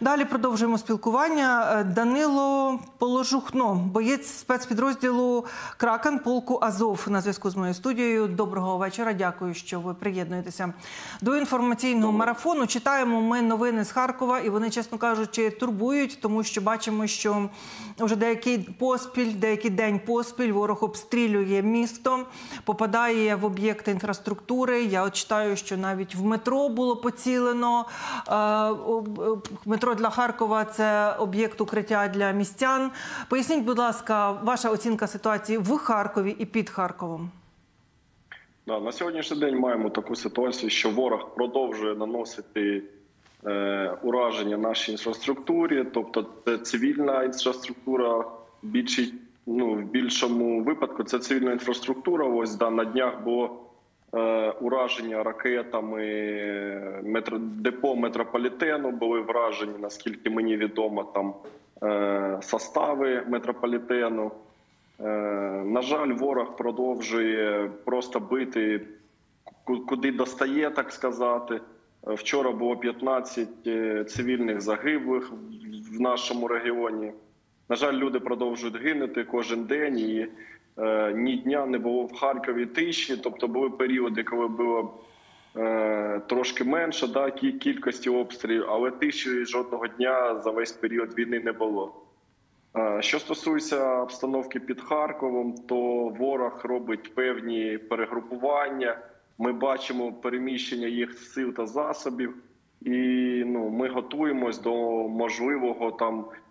Далі продовжуємо спілкування. Е, Данило Положухно, боєць спецпідрозділу Кракен полку Азов на зв'язку з моєю студією. Доброго вечора. Дякую, що ви приєднуєтеся до інформаційного марафону. Читаємо ми новини з Харкова, і вони, чесно кажучи, турбують, тому що бачимо, що вже деякий поспіль, деякий день поспіль ворог обстрілює місто, попадає в об'єкти інфраструктури. Я от читаю, що навіть в метро було поцілено. Е, Метро для Харкова це об'єкт укриття для містян. Поясніть, будь ласка, ваша оцінка ситуації в Харкові і під Харковом. На сьогоднішній день маємо таку ситуацію, що ворог продовжує наносити е, ураження нашій інфраструктурі, тобто це цивільна інфраструктура. В ну, в більшому випадку це цивільна інфраструктура. Ось да, на днях було ураження ракетами депо метрополітену. Були вражені, наскільки мені відомо, там е, состави метрополітену. Е, На жаль, ворог продовжує просто бити куди достає, так сказати. Е, Вчора було 15 е, цивільних загиблих в- нашому регіоні. На жаль, люди продовжують гинути кожен день, і е, ні дня не було в Харкові тиші. Тобто були періоди, коли було е, трошки менше да, кількості обстрілів, але тиші жодного дня за весь період війни не було. Е, Що стосується обстановки під Харковом, то ворог робить певні перегрупування. Ми бачимо переміщення їх сил та засобів, і ну ми готуємось до можливого там е,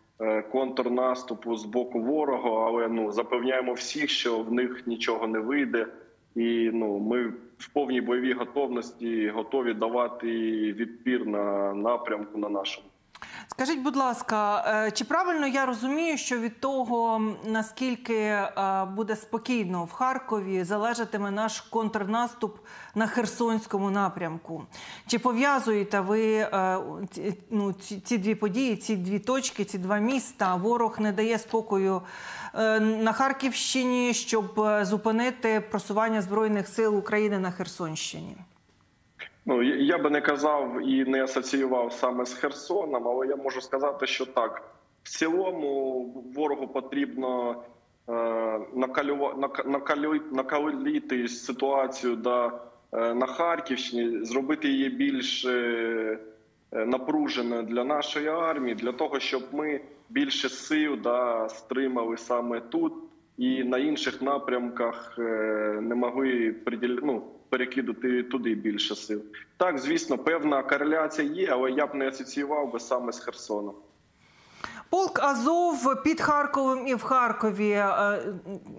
контрнаступу з боку ворога, але ну запевняємо всіх, що в них нічого не вийде, і ну ми в повній бойовій готовності готові давати відпір на напрямку на нашому. Скажіть, будь ласка, е, чи правильно я розумію, що від того, наскільки е, буде спокійно в Харкові, залежатиме наш контрнаступ на Херсонському напрямку? Чи пов'язуєте ви е, ну, ці, дві події, ці дві точки, ці два міста? Ворог не дає спокою на Харківщині, щоб зупинити просування збройних сил України на Херсонщині? Ну я- би не казав і не асоціював саме з Херсоном, але я можу сказати, що так в цілому ворогу потрібно е, накалюва- нака- накалю- ситуацію да, е, на Харківщині, зробити її більш е, напруженою для нашої армії, для того, щоб ми більше сил да, стримали саме тут і на інших напрямках не могли приділ... ну, перекидати туди більше сил. Так, звісно, певна кореляція є, але я б не асоціював би саме з Херсоном. Полк Азов під Харковом і в Харкові. Е,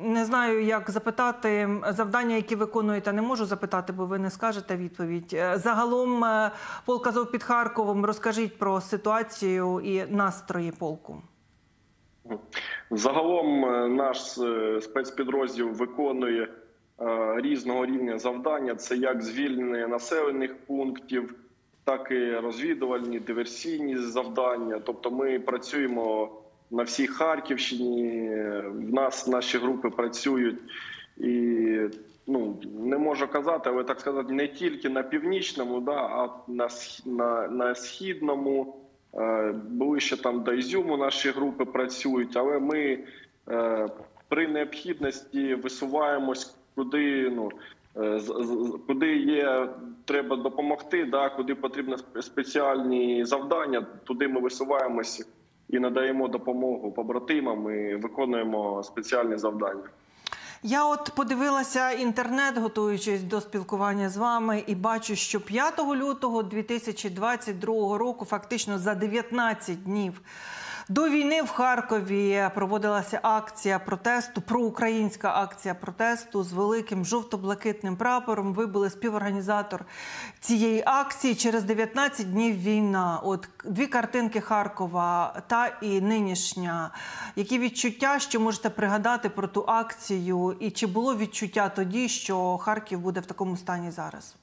Не знаю, як запитати завдання, які виконуєте, не можу запитати, бо ви не скажете відповідь. Е, Загалом, е, полк Азов під Харковом. Розкажіть про ситуацію і настрої полку. Загалом наш спецпідрозділ виконує різного рівня завдання. Це як звільнення населених пунктів, так і розвідувальні диверсійні завдання. Тобто, ми працюємо на всій Харківщині. В нас наші групи працюють і. Ну не можу казати, але так сказати, не тільки на північному, да, а на, на, на східному, Е, Були там до Ізюму наші групи працюють, але ми е, при необхідності висуваємось куди ну е, куди є треба допомогти, да, куди потрібні сп- спеціальні завдання, туди ми висуваємося і надаємо допомогу побратимам. і виконуємо спеціальні завдання. Я от подивилася інтернет, готуючись до спілкування з вами, і бачу, що 5 лютого 2022 року, фактично за 19 днів до війни в Харкові проводилася акція протесту, проукраїнська акція протесту з великим жовто-блакитним прапором. Ви були співорганізатор цієї акції. Через 19 днів війна. От дві картинки Харкова та і нинішня. Які відчуття, що можете пригадати про ту акцію, і чи було відчуття тоді, що Харків буде в такому стані зараз?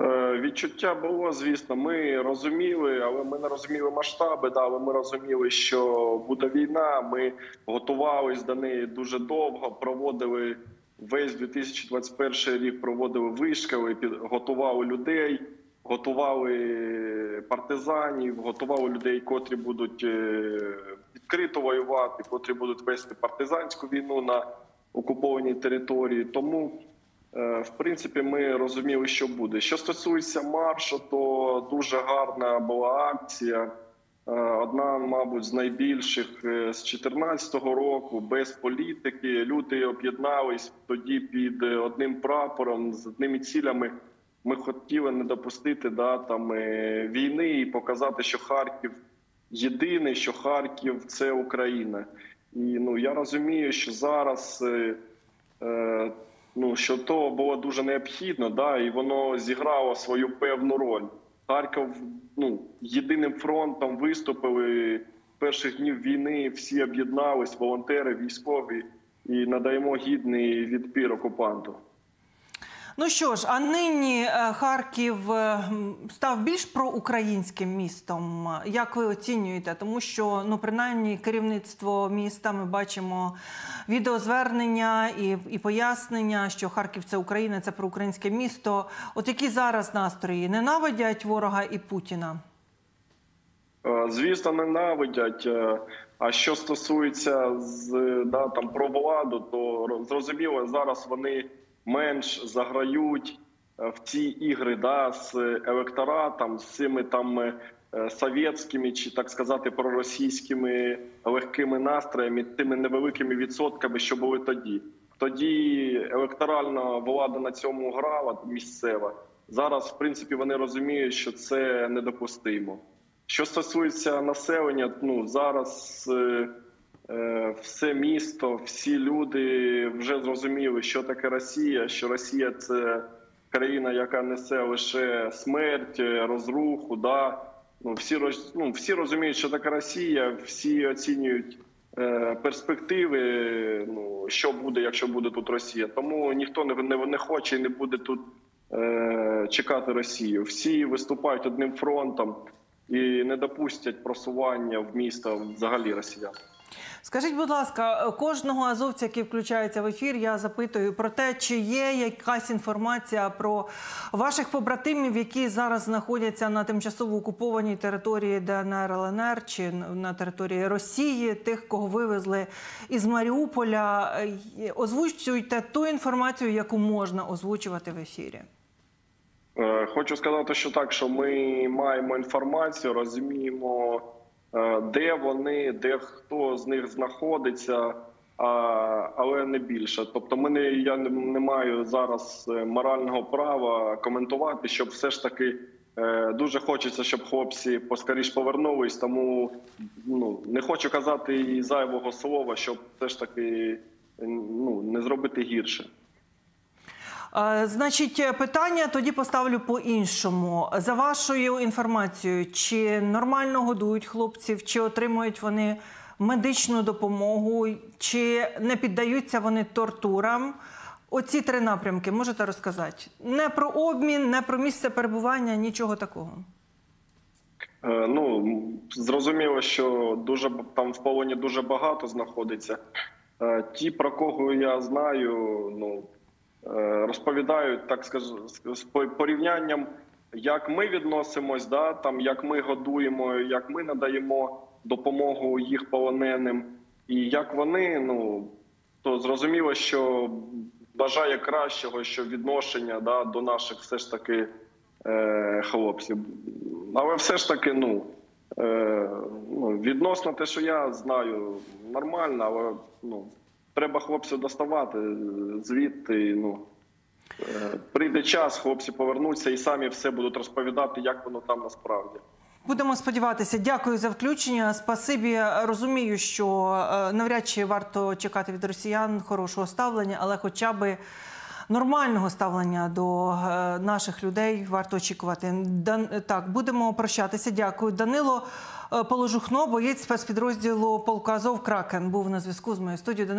Е, Відчуття було, звісно. Ми розуміли, але ми не розуміли масштаби. Да, але ми розуміли, що буде війна. Ми готувались до неї дуже довго. Проводили весь 2021 рік. Проводили вишкали, готували людей. готували партизанів, готували людей, котрі будуть е, відкрито воювати, котрі будуть вести партизанську війну на окупованій території. Тому, в принципі, ми розуміли, що буде. Що стосується маршу, то дуже гарна була акція. Е, Одна, мабуть, з найбільших е, з 2014 року, без політики. Люди об'єднались тоді під е, одним прапором з одними цілями. Ми хотіли не допустити да, там, е, війни і показати, що Харків єдиний, що Харків це Україна. І ну я розумію, що зараз е, е, ну що то було дуже необхідно, да, і воно зіграло свою певну роль. Харків ну єдиним фронтом виступили перших днів війни. Всі об'єднались, волонтери, військові, і надаємо гідний відпір окупанту. Ну що ж, а нині е, Харків е, став більш проукраїнським містом. Як ви оцінюєте? Тому що ну принаймні керівництво міста ми бачимо відеозвернення і, і пояснення, що Харків це Україна, це проукраїнське місто. От які зараз настрої ненавидять ворога і Путіна? Е, Звісно, ненавидять. А що стосується з да там про владу, то зрозуміло, зараз вони менш заграють е, в ці ігри, да, з електоратом, з цими там е, совєтськими чи так сказати проросійськими легкими настроями, тими невеликими відсотками, що були тоді. Тоді електоральна влада на цьому грала місцева. Зараз, в принципі, вони розуміють, що це недопустимо. Що стосується населення, ну зараз е, все місто, всі люди вже зрозуміли, що таке Росія. Що Росія це країна, яка несе лише смерть, е, розруху. Да? Ну, всі, ну, всі розуміють, що таке Росія, всі оцінюють е, перспективи. Ну що буде, якщо буде тут Росія. Тому ніхто не, не, не хоче і не буде тут е, чекати Росію. Всі виступають одним фронтом і не допустять просування в місто взагалі росіян. Скажіть, будь ласка, кожного азовця, який включається в ефір, я запитую про те, чи є якась інформація про ваших побратимів, які зараз знаходяться на тимчасово окупованій території ДНР ЛНР чи на території Росії, тих, кого вивезли із Маріуполя. Е, Озвучуйте ту інформацію, яку можна озвучувати в ефірі. Е, Хочу сказати, що так, що ми маємо інформацію, розуміємо, де вони, де хто з них знаходиться, а, але не більше. Тобто, ми не я не, маю зараз е, морального права коментувати, щоб все ж таки е, дуже хочеться, щоб хлопці поскоріш повернулись. Тому ну не хочу казати і зайвого слова, щоб все ж таки ну не зробити гірше. Е, Значить, е, питання тоді поставлю по-іншому. За вашою інформацією, чи нормально годують хлопців, чи отримують вони медичну допомогу, чи не піддаються вони тортурам? Оці три напрямки можете розказати? Не про обмін, не про місце перебування, нічого такого. Е, Ну зрозуміло, що дуже там в полоні дуже багато знаходиться. Ті, про кого я знаю, ну розповідають, так скажу, з з порівнянням, як ми відносимось, да, там як ми годуємо, як ми надаємо допомогу їх полоненим, і як вони, ну то зрозуміло, що бажає кращого, що відношення да, до наших все ж таки е, хлопців. Але все ж таки, ну, е, ну відносно те, що я знаю, нормально, але ну, треба хлопців доставати звідти. Ну, е, прийде час, хлопці повернуться і самі все будуть розповідати, як воно там насправді. Будемо сподіватися. Дякую за включення. Спасибі. Розумію, що е, навряд чи варто чекати від росіян хорошого ставлення, але хоча би нормального ставлення до е, наших людей варто очікувати. Так, будемо прощатися. Дякую. Данило е, Положухно, боєць спецпідрозділу полку Азов Кракен, був на зв'язку з моєю студією.